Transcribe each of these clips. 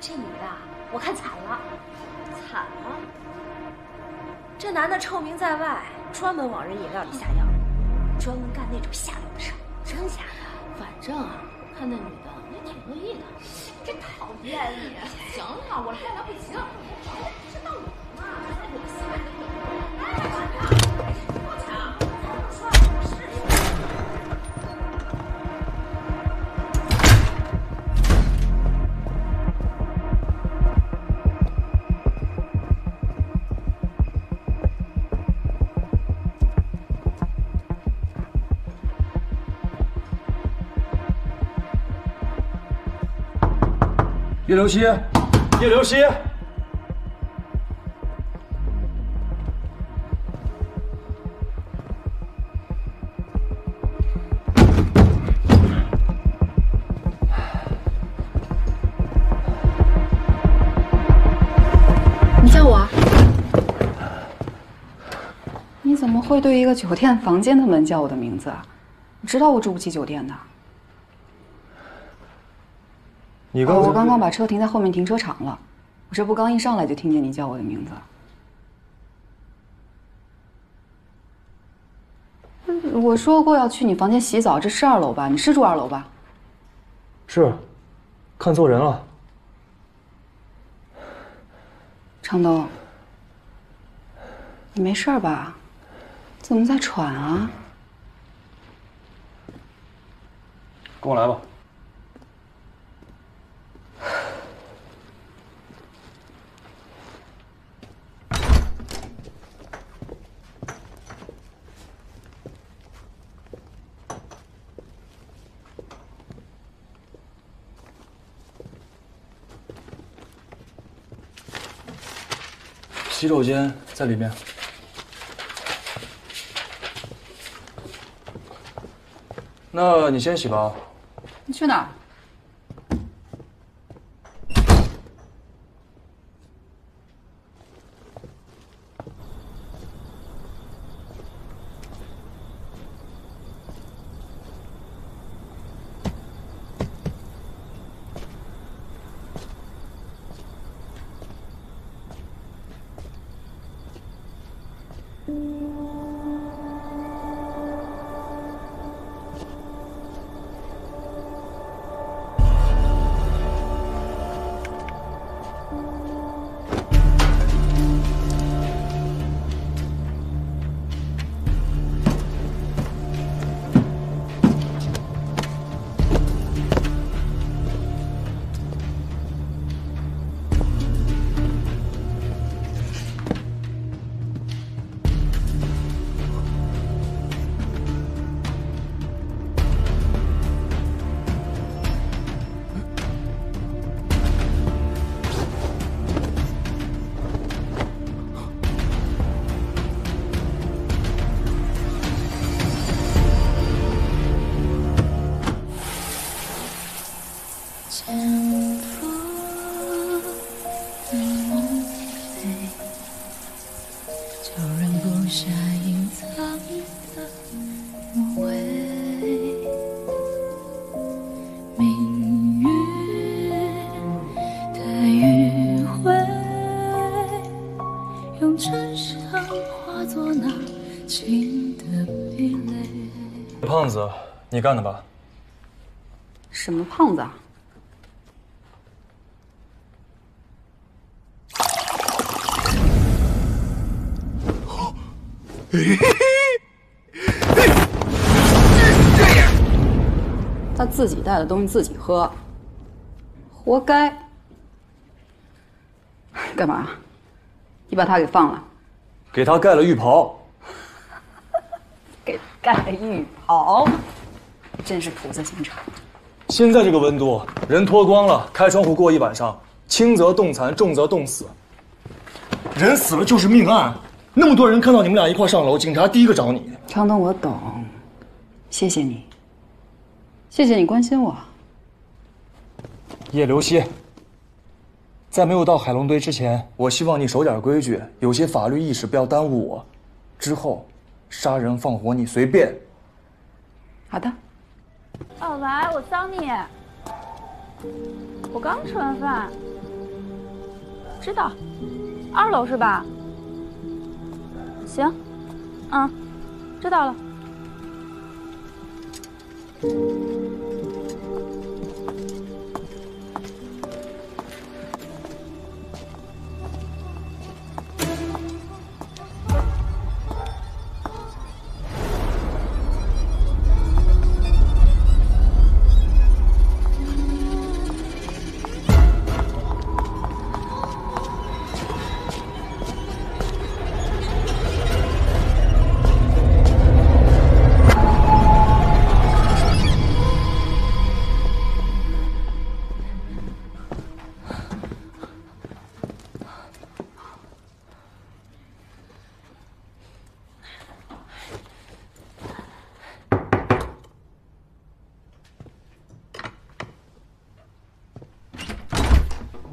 这女的，我看惨了，惨了。这男的臭名在外，专门往人饮料里下药，专门干那种下流的事儿。真假的？反正啊，看那女的也挺乐意的。真讨厌你！行了，我来来不及了。叶流西，叶流西，你叫我？你怎么会对一个酒店房间的门叫我的名字啊？你知道我住不起酒店的。你刚我刚刚把车停在后面停车场了，我这不刚一上来就听见你叫我的名字。嗯我说过要去你房间洗澡，这是二楼吧？你是住二楼吧？是看错人了。昌东，你没事吧？怎么在喘啊？跟我来吧。洗手间在里面。那你先洗吧。你去哪？前胖子，你干的吧？什么胖子啊？他自己带的东西自己喝，活该。干嘛？你把他给放了？给他盖了浴袍。给盖浴袍，真是菩萨心肠。现在这个温度，人脱光了，开窗户过一晚上，轻则冻残，重则冻死。人死了就是命案，那么多人看到你们俩一块上楼，警察第一个找你。昌东，我懂，谢谢你，谢谢你关心我。叶流西，在没有到海龙堆之前，我希望你守点规矩，有些法律意识，不要耽误我。之后，杀人放火你随便。好的。哦，来，我桑尼。我刚吃完饭，知道，二楼是吧？行，嗯，知道了。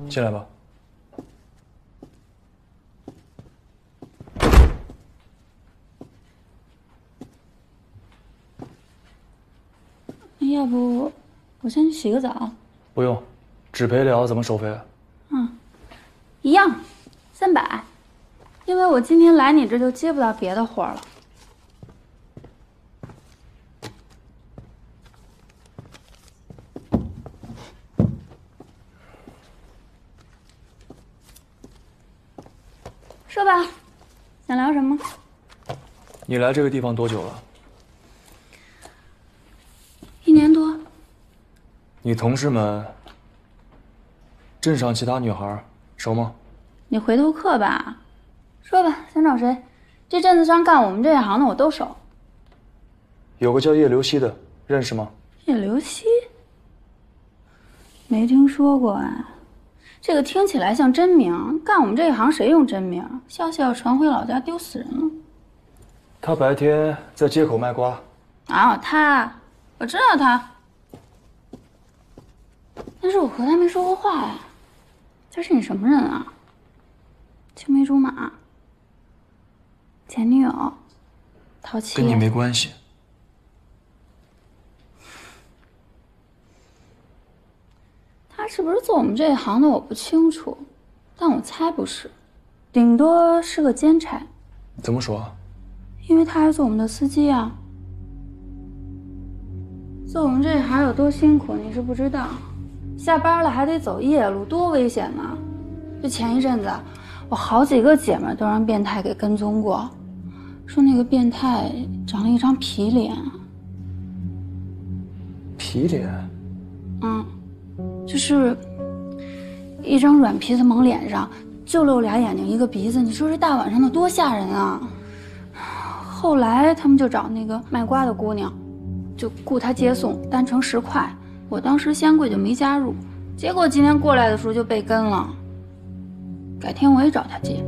进来吧。要不我先去洗个澡？不用，只陪聊怎么收费？啊？嗯一样，三百。因为我今天来你这就接不到别的活了。说吧，想聊什么？你来这个地方多久了？一年多，你同事们，镇上其他女孩熟吗？你回头客吧。说吧，想找谁？这镇子上干我们这一行的我都熟。有个叫叶流西的，认识吗？叶流西，没听说过啊。这个听起来像真名，干我们这一行谁用真名？消息要传回老家，丢死人了。他白天在街口卖瓜，啊，他，我知道他，但是我和他没说过话呀。他是你什么人啊？青梅竹马，前女友，淘气，跟你没关系。他是不是做我们这一行的我不清楚，但我猜不是，顶多是个兼差，怎么说？因为他还做我们的司机啊。做我们这一行有多辛苦，你是不知道，下班了还得走夜路，多危险呐！就前一阵子，我好几个姐们都让变态给跟踪过，说那个变态长了一张皮脸，皮脸？是一张软皮子蒙脸上，就露俩眼睛一个鼻子，你说这大晚上的多吓人啊！后来他们就找那个卖瓜的姑娘，就雇她接送，单程十块。我当时嫌贵就没加入，结果今天过来的时候就被跟了。改天我也找他借。